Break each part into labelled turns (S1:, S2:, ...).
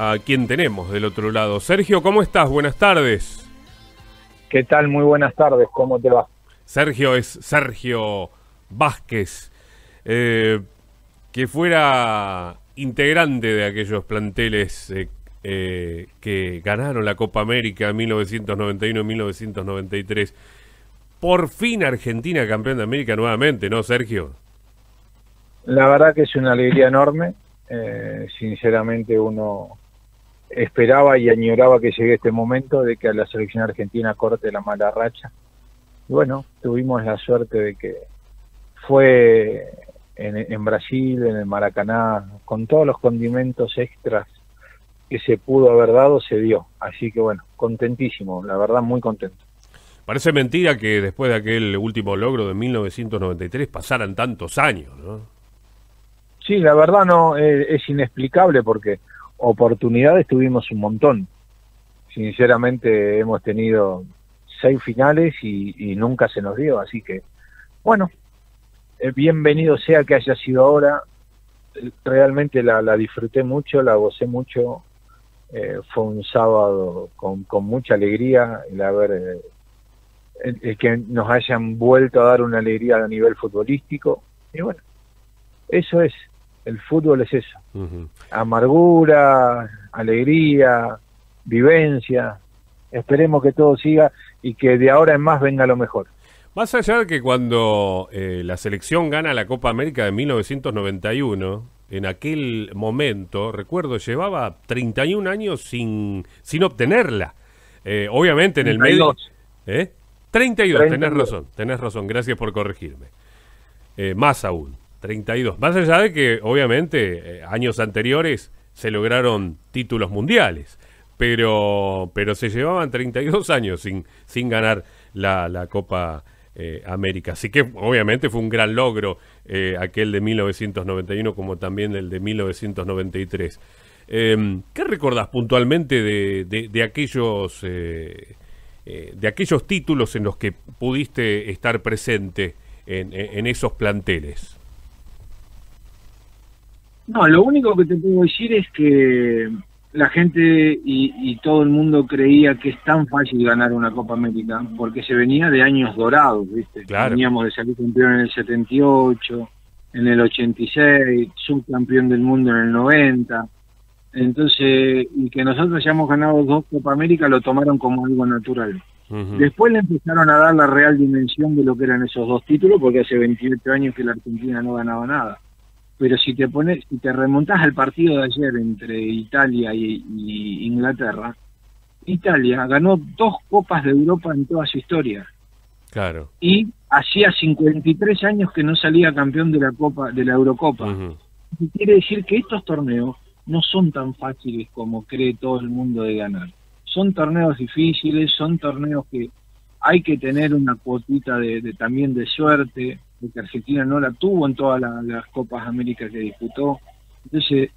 S1: a quien tenemos del otro lado. Sergio, ¿cómo estás? Buenas tardes.
S2: ¿Qué tal? Muy buenas tardes, ¿cómo te va?
S1: Sergio es Sergio Vázquez, eh, que fuera integrante de aquellos planteles eh, eh, que ganaron la Copa América en 1991 y 1993. Por fin Argentina campeón de América nuevamente, ¿no, Sergio?
S2: La verdad que es una alegría enorme. sinceramente uno esperaba y añoraba que llegue este momento de que a la selección argentina corte la mala racha. Y bueno, tuvimos la suerte de que fue en, Brasil, en el Maracaná, con todos los condimentos extras que se pudo haber dado, se dio. Así que bueno, contentísimo, la verdad muy contento.
S1: Parece mentira que después de aquel último logro de 1993 pasaran tantos años, ¿no?
S2: Sí, la verdad no eh, es inexplicable porque oportunidades tuvimos un montón. Sinceramente hemos tenido seis finales y, nunca se nos dio, así que bueno, eh, bienvenido sea que haya sido ahora. Realmente la, disfruté mucho, la gocé mucho. Eh, fue un sábado con, mucha alegría el haber eh, que nos hayan vuelto a dar una alegría a nivel futbolístico y bueno eso es el fútbol es eso. Amargura, alegría, vivencia. Esperemos que todo siga y que de ahora en más venga lo mejor.
S1: Más allá de que cuando eh, la selección gana la Copa América de 1991, en aquel momento, recuerdo, llevaba 31 años sin, sin obtenerla. Eh, obviamente en el medio... ¿Eh? 32, 32, tenés razón, tenés razón, gracias por corregirme. Eh, más aún. 32. Más allá de que, obviamente, eh, años anteriores se lograron títulos mundiales, pero, pero se llevaban 32 años sin, sin ganar la, la Copa eh, América. Así que, obviamente, fue un gran logro eh, aquel de 1991 como también el de 1993. Em, ¿Qué recordás puntualmente de, de, aquellos... de aquellos títulos en los que pudiste estar presente en, en esos planteles.
S2: No, lo único que te puedo decir es que la gente y, todo el mundo creía que es tan fácil ganar una Copa América, porque se venía de años dorados, ¿viste? Veníamos de salir campeón en el 78, en el 86, subcampeón del mundo en el 90. Entonces, y que nosotros hayamos ganado dos Copa América lo tomaron como algo natural. Después le empezaron a dar la real dimensión de lo que eran esos dos títulos, porque hace 28 años que la Argentina no ganaba nada pero si te pones, si te remontás al partido de ayer entre Italia y, Inglaterra, Italia ganó dos copas de Europa en toda su historia.
S1: Claro.
S2: Y hacía 53 años que no salía campeón de la Copa de la Eurocopa. quiere decir que estos torneos no son tan fáciles como cree todo el mundo de ganar. Son torneos difíciles, son torneos que hay que tener una cuotita de también de suerte, porque Argentina no la tuvo en todas las Copas Américas que disputó. Entonces,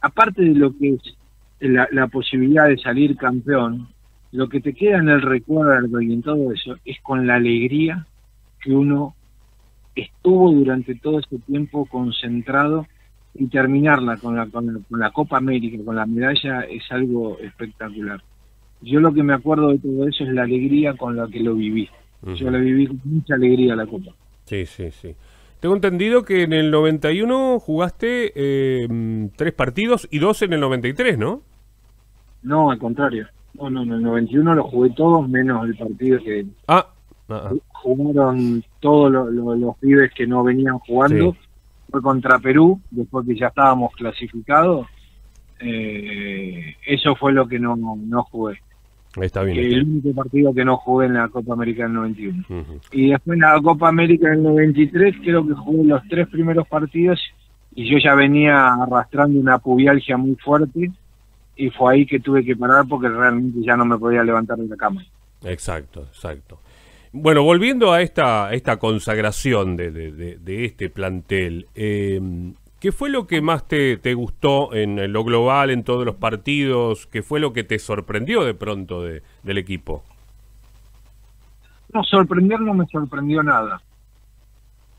S2: aparte de lo que es la, posibilidad de salir campeón, lo que te queda en el recuerdo y en todo eso es con la alegría que uno estuvo durante todo ese tiempo concentrado y terminarla con la, con la, Copa América, con la medalla, es algo espectacular. Yo lo que me acuerdo de todo eso es la alegría con la que lo viví. Yo la viví con mucha alegría la Copa.
S1: Sí, sí, sí. Tengo entendido que en el 91 jugaste eh, tres partidos y dos en el 93, ¿no?
S2: No, al contrario. No, no, en el 91 lo jugué todos menos el partido que...
S1: Ah.
S2: Jugaron todos los pibes que no venían jugando. Fue contra Perú, después que ya estábamos clasificados. Eh, eso fue lo que no, no jugué.
S1: Está bien.
S2: el único partido que no jugué en la Copa América del 91. Y después en la Copa América del 93 creo que jugué los tres primeros partidos y yo ya venía arrastrando una pubialgia muy fuerte y fue ahí que tuve que parar porque realmente ya no me podía levantar de la cama.
S1: Exacto, exacto. Bueno, volviendo a esta, esta consagración de, de, de, este plantel, eh, ¿Qué fue lo que más te, gustó en lo global, en todos los partidos? ¿Qué fue lo que te sorprendió de pronto de, del equipo?
S2: No, sorprender no me sorprendió nada.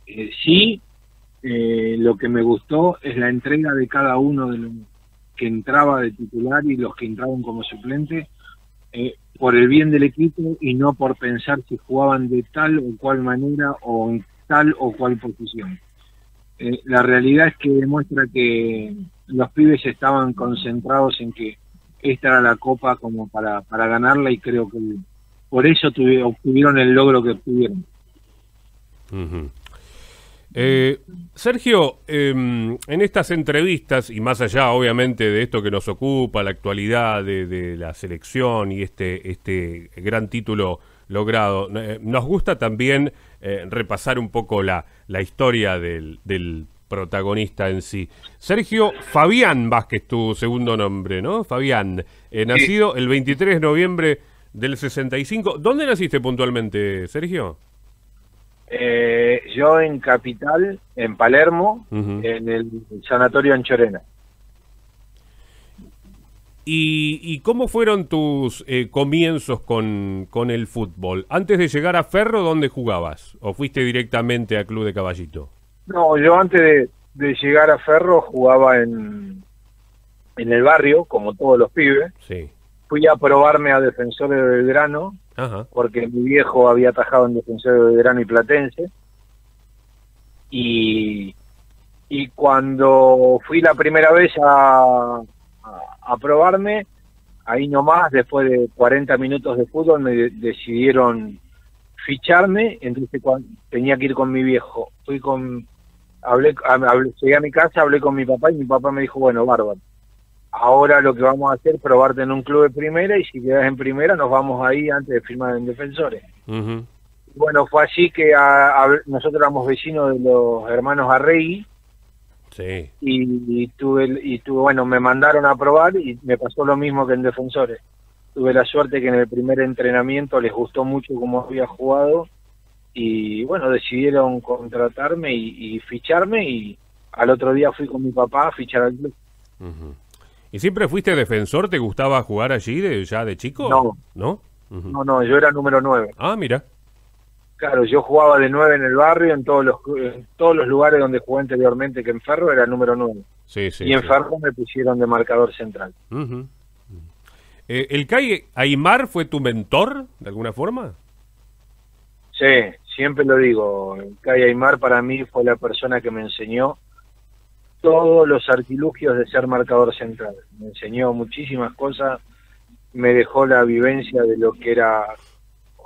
S2: Eh, sí, eh, lo que me gustó es la entrega de cada uno de los, que entraba de titular y los que entraban como suplente eh, por el bien del equipo y no por pensar si jugaban de tal o cual manera o en tal o cual posición. Eh, la realidad es que demuestra que los pibes estaban concentrados en que esta era la copa como para, para ganarla y creo que por eso obtuvieron el logro que obtuvieron.
S1: Eh, Sergio, em, en estas entrevistas, y más allá obviamente de esto que nos ocupa, la actualidad de, la selección y este, este gran título logrado, eh, nos gusta también eh, repasar un poco la, la historia del, protagonista en sí. Sergio Fabián Vázquez, tu segundo nombre, ¿no? Fabián, nacido el 23 de noviembre del 65. ¿Dónde naciste puntualmente, Sergio?
S2: Eh, yo en Capital, en Palermo, en el Sanatorio Anchorena.
S1: ¿Y, cómo fueron tus eh, comienzos con, con, el fútbol? Antes de llegar a Ferro, ¿dónde jugabas? ¿O fuiste directamente a Club de Caballito?
S2: No, yo antes de, de llegar a Ferro jugaba en, en el barrio, como todos los pibes. Sí. Fui a probarme a Defensores de Belgrano porque mi viejo había atajado en Defensor de Verano y Platense. Y, y cuando fui la primera vez a, a, probarme, ahí nomás, después de 40 minutos de fútbol, me decidieron ficharme, entonces tenía que ir con mi viejo. Fui con, hablé, hablé, llegué a mi casa, hablé con mi papá y mi papá me dijo, bueno, bárbaro ahora lo que vamos a hacer es probarte en un club de primera y si quedas en primera nos vamos ahí antes de firmar en defensores. Bueno, fue así que nosotros éramos vecinos de los hermanos Arregui. Sí. Y, tuve, y tuve, bueno, me mandaron a probar y me pasó lo mismo que en defensores. Tuve la suerte que en el primer entrenamiento les gustó mucho cómo había jugado y bueno, decidieron contratarme y, ficharme y al otro día fui con mi papá a fichar al club.
S1: ¿Y siempre fuiste defensor? ¿Te gustaba jugar allí de, ya de chico?
S2: No. ¿No? No, no, yo era número 9.
S1: Ah, mira.
S2: Claro, yo jugaba de 9 en el barrio, en todos los todos los lugares donde jugué anteriormente, que en Ferro era número 9. Sí, sí, y en Ferro me pusieron de marcador central.
S1: eh, ¿El CAI Aymar fue tu mentor, de alguna forma?
S2: Sí, siempre lo digo. El CAI Aymar para mí fue la persona que me enseñó todos los artilugios de ser marcador central. Me enseñó muchísimas cosas, me dejó la vivencia de lo que era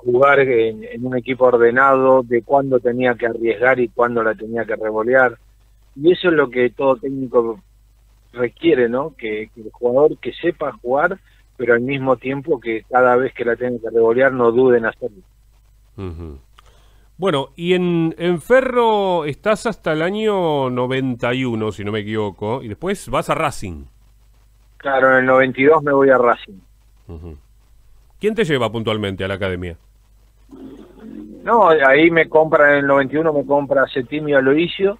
S2: jugar en, un equipo ordenado, de cuándo tenía que arriesgar y cuándo la tenía que revolear. Y eso es lo que todo técnico requiere, ¿no? Que, el jugador que sepa jugar, pero al mismo tiempo que cada vez que la tenga que revolear no duden en hacerlo.
S1: Bueno, y en, en, Ferro estás hasta el año 91, si no me equivoco, y después vas a Racing.
S2: Claro, en el 92 me voy a Racing.
S1: ¿Quién te lleva puntualmente a la academia?
S2: No, ahí me compra, en el 91 me compra Setimio Aloisio,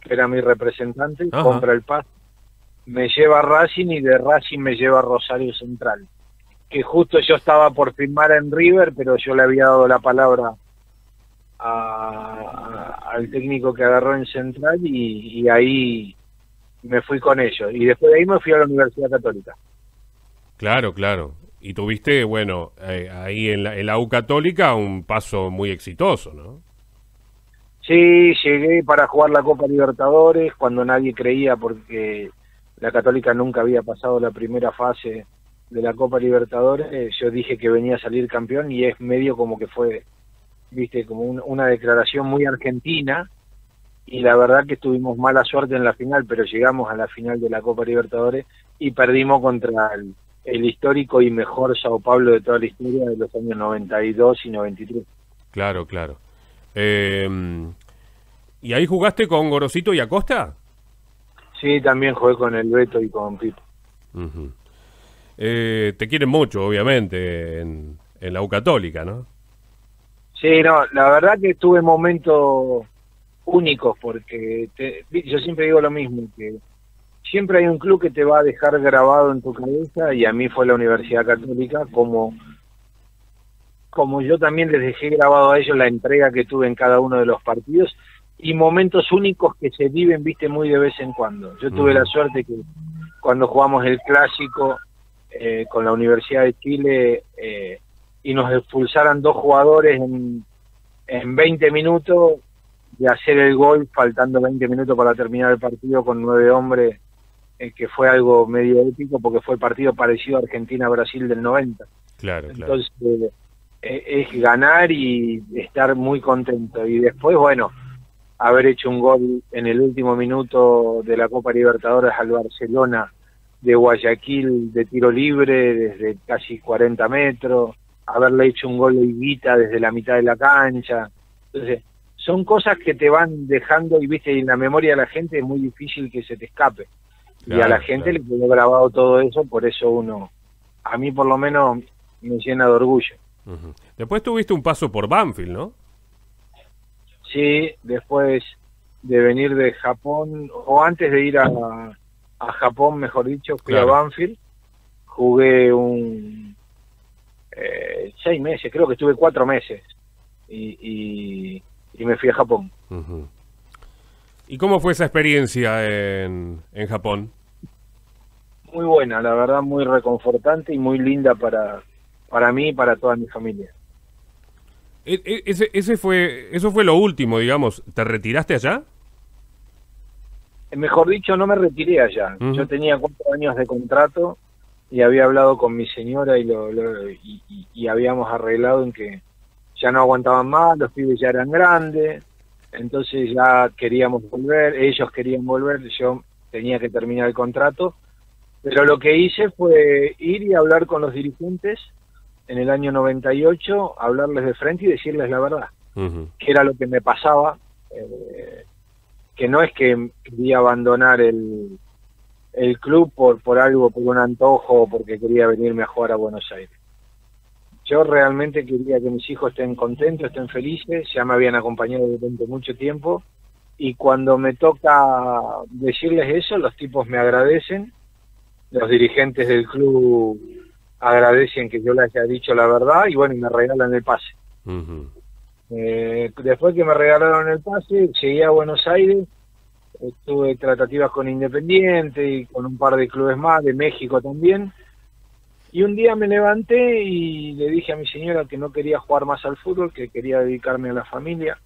S2: que era mi representante, compra el PAS, me lleva a Racing y de Racing me lleva a Rosario Central. Que justo yo estaba por firmar en River, pero yo le había dado la palabra al técnico que agarró en Central y, ahí me fui con ellos. Y después de ahí me fui a la Universidad Católica.
S1: Claro, claro. Y tuviste, bueno, eh, ahí en la, en la U Católica un paso muy exitoso, ¿no?
S2: Sí, llegué para jugar la Copa Libertadores cuando nadie creía porque la Católica nunca había pasado la primera fase de la Copa Libertadores. Yo dije que venía a salir campeón y es medio como que fue viste, como una declaración muy argentina, y la verdad que tuvimos mala suerte en la final, pero llegamos a la final de la Copa Libertadores y perdimos contra el, histórico y mejor Sao Paulo de toda la historia de los años 92 y 93.
S1: Claro, claro. Em, ¿Y ahí jugaste con Gorosito y Acosta?
S2: Sí, también jugué con el Beto y con Pipo.
S1: Eh, te quieren mucho, obviamente, en, en la U Católica, ¿no?
S2: Sí, no, la verdad que tuve momentos únicos porque yo siempre digo lo mismo, que siempre hay un club que te va a dejar grabado en tu cabeza y a mí fue la Universidad Católica como como yo también les dejé grabado a ellos la entrega que tuve en cada uno de los partidos y momentos únicos que se viven, viste, muy de vez en cuando. Yo tuve la suerte que cuando jugamos el clásico eh, con la Universidad de Chile eh, y nos expulsaran dos jugadores en, en 20 minutos de hacer el gol faltando 20 minutos para terminar el partido con nueve hombres, eh, que fue algo medio épico porque fue el partido parecido a Argentina-Brasil del 90.
S1: Claro,
S2: Entonces, es ganar y estar muy contento. Y después, bueno, haber hecho un gol en el último minuto de la Copa Libertadores al Barcelona de Guayaquil de tiro libre desde casi 40 metros, haberle hecho un gol de Iguita desde la mitad de la cancha. Entonces, son cosas que te van dejando y viste en la memoria de la gente es muy difícil que se te escape. Y a la gente le quedó grabado todo eso, por eso uno, a mí por lo menos me llena de orgullo.
S1: Después tuviste un paso por Banfield, ¿no?
S2: Sí, después de venir de Japón, o antes de ir a, a Japón, mejor dicho, fui a Banfield, jugué un eh, seis meses, creo que estuve cuatro meses, y, y, me fui a Japón.
S1: ¿Y cómo fue esa experiencia en, en Japón?
S2: Muy buena, la verdad, muy reconfortante y muy linda para, para mí y para toda mi familia.
S1: E, e, ese, ese fue, eso fue lo último, digamos. ¿Te retiraste allá?
S2: Mejor dicho, no me retiré allá. Yo tenía cuatro años de contrato y había hablado con mi señora y, lo, y, habíamos arreglado en que ya no aguantaban más, los pibes ya eran grandes, entonces ya queríamos volver, ellos querían volver, yo tenía que terminar el contrato, pero lo que hice fue ir y hablar con los dirigentes en el año 98, hablarles de frente y decirles la verdad, que era lo que me pasaba, eh, que no es que quería abandonar el, el club por, por algo, por un antojo, porque quería venirme a jugar a Buenos Aires. Yo realmente quería que mis hijos estén contentos, estén felices, ya me habían acompañado durante mucho tiempo, y cuando me toca decirles eso, los tipos me agradecen, los dirigentes del club agradecen que yo les haya dicho la verdad y bueno, y me regalan el pase. eh, después que me regalaron el pase, llegué a Buenos Aires, estuve tratativas con Independiente y con un par de clubes más, de México también. Y un día me levanté y le dije a mi señora que no quería jugar más al fútbol, que quería dedicarme a la familia,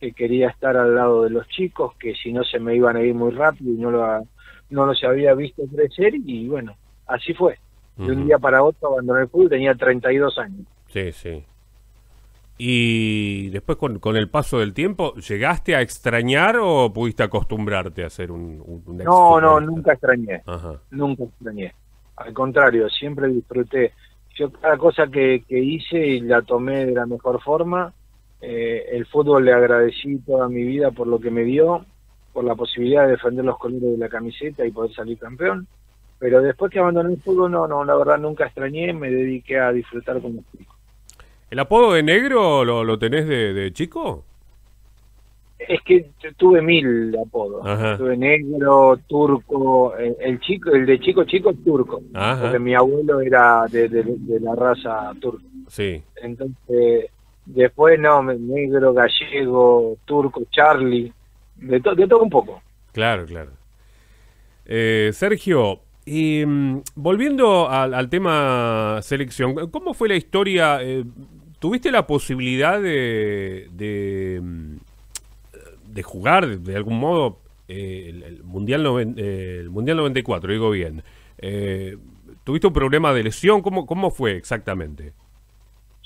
S2: que quería estar al lado de los chicos, que si no se me iban a ir muy rápido y no, lo, no los había visto crecer y bueno, así fue de un día para otro abandoné el fútbol, tenía 32 años.
S1: Sí, sí. Y después con, con, el paso del tiempo, ¿llegaste a extrañar o pudiste acostumbrarte a ser un, un
S2: No, no, nunca extrañé. Nunca extrañé. Al contrario, siempre disfruté. Yo cada cosa que, que hice y la tomé de la mejor forma. Eh, el fútbol le agradecí toda mi vida por lo que me dio, por la posibilidad de defender los colores de la camiseta y poder salir campeón. Pero después que abandoné el fútbol, no, no, la verdad nunca extrañé, me dediqué a disfrutar con los chicos.
S1: ¿El apodo de negro lo, lo tenés de, chico?
S2: Es que tuve mil apodos. Tuve negro, turco, el, chico, el de chico chico turco, porque mi abuelo era de, de, la raza turca.
S1: Sí.
S2: Entonces, después no, negro, gallego, turco, Charlie, de, de todo un poco.
S1: Claro, claro. Eh, Sergio, y mm, volviendo al, tema selección, ¿cómo fue la historia? Eh, ¿Tuviste la posibilidad de, de, mm, jugar de algún modo eh, el, mundial eh, el Mundial 94, digo bien? ¿Tuviste un problema de lesión? ¿Cómo, cómo fue exactamente?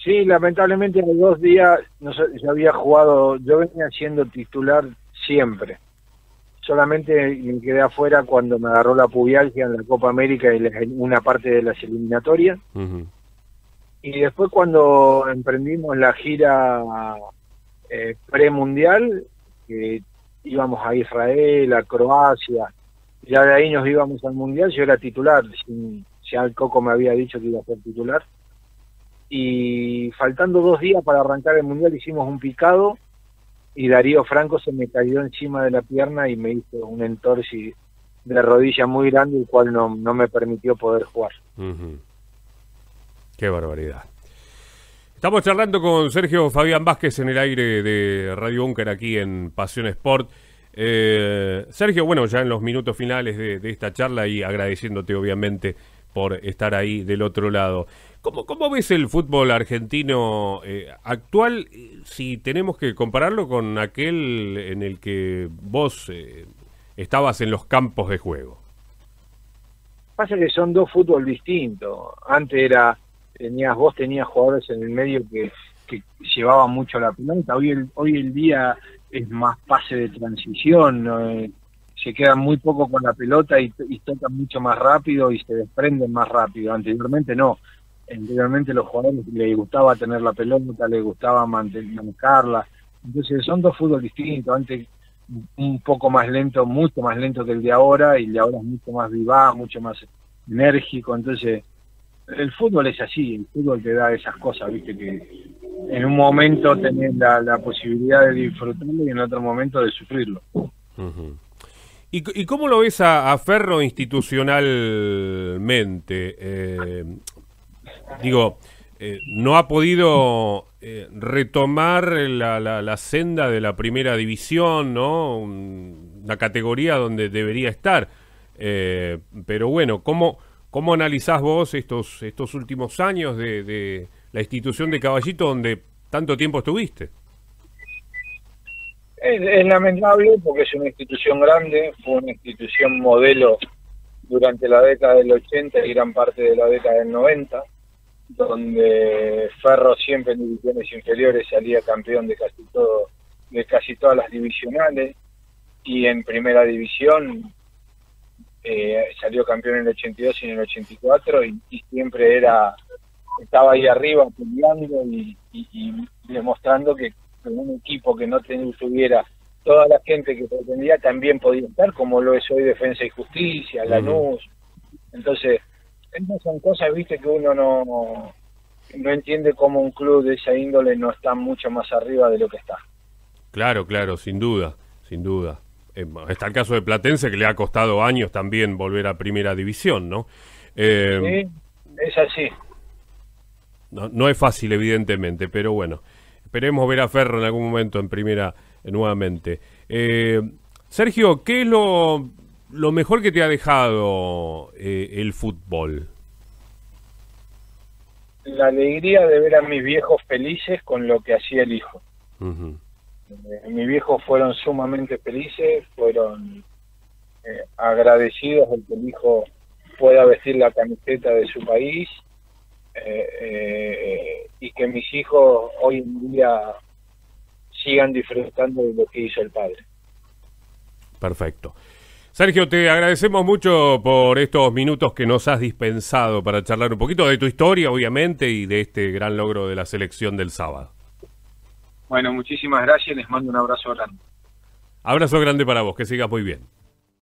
S2: Sí, lamentablemente en dos días no, yo había jugado, yo venía siendo titular siempre solamente me quedé afuera cuando me agarró la pubialgia en la Copa América y una parte de las eliminatorias. Y después cuando emprendimos la gira eh, premundial, que íbamos a Israel, a Croacia, ya de ahí nos íbamos al mundial, yo era titular, ya el Coco me había dicho que iba a ser titular. Y faltando dos días para arrancar el mundial hicimos un picado y Darío Franco se me cayó encima de la pierna y me hizo un entorsi de rodilla muy grande, el cual no, no me permitió poder jugar.
S1: Qué barbaridad. Estamos charlando con Sergio Fabián Vázquez en el aire de Radio Bunker aquí en Pasión Sport. Eh, Sergio, bueno, ya en los minutos finales de, esta charla y agradeciéndote obviamente por estar ahí del otro lado. ¿Cómo, cómo ves el fútbol argentino eh, actual si tenemos que compararlo con aquel en el que vos eh, estabas en los campos de juego?
S2: Pasa que son dos fútbol distintos. Antes era, tenías, vos tenías jugadores en el medio que, que llevaban mucho la pelota. Hoy el, hoy el día es más pase de transición, eh, se quedan muy poco con la pelota y, tocan mucho más rápido y se desprenden más rápido. Anteriormente no, anteriormente los jugadores les gustaba tener la pelota, les gustaba manejarla. Entonces son dos fútbol distintos, antes un poco más lento, mucho más lento que el de ahora y el de ahora es mucho más vivaz, mucho más enérgico. Entonces el fútbol es así, el fútbol te da esas cosas, viste que en un momento tenés la, posibilidad de disfrutarlo y en otro momento de sufrirlo.
S1: ¿Y, cómo lo ves a, Ferro institucionalmente? Eh, digo, eh, no ha podido eh, retomar la, la, senda de la primera división, ¿no? Una categoría donde debería estar. pero bueno, ¿cómo, ¿cómo analizás vos estos, estos últimos años de la institución de Caballito donde tanto tiempo estuviste.
S2: Es, lamentable porque es una institución grande, fue una institución modelo durante la década del 80 y gran parte de la década del 90, donde Ferro siempre en divisiones inferiores salía campeón de casi todo de casi todas las divisionales y en primera división eh, salió campeón en el 82 y en el 84 y siempre era estaba ahí arriba peleando y, demostrando que un equipo que no tuviera toda la gente que pretendía también podía estar, como lo es hoy Defensa y Justicia, Lanús. Entonces, esas son cosas, viste, que uno no, no entiende cómo un club de esa índole no está mucho más arriba de lo que está.
S1: Claro, claro, sin duda, sin duda. Está el caso de Platense que le ha costado años también volver a primera división, ¿no?
S2: Eh, sí, es así.
S1: No, no es fácil, evidentemente, pero bueno, esperemos ver a Ferro en algún momento en primera nuevamente. Eh, Sergio, ¿qué es lo, lo, mejor que te ha dejado eh, el fútbol?
S2: La alegría de ver a mis viejos felices con lo que hacía el hijo. Mis viejos fueron sumamente felices, fueron agradecidos de que el hijo pueda vestir la camiseta de su país eh, eh, y que mis hijos hoy en día sigan disfrutando de lo que hizo el padre.
S1: Perfecto. Sergio, te agradecemos mucho por estos minutos que nos has dispensado para charlar un poquito de tu historia, obviamente, y de este gran logro de la selección del sábado.
S2: Bueno, muchísimas gracias, les mando un abrazo grande.
S1: Abrazo grande para vos, que sigas muy bien.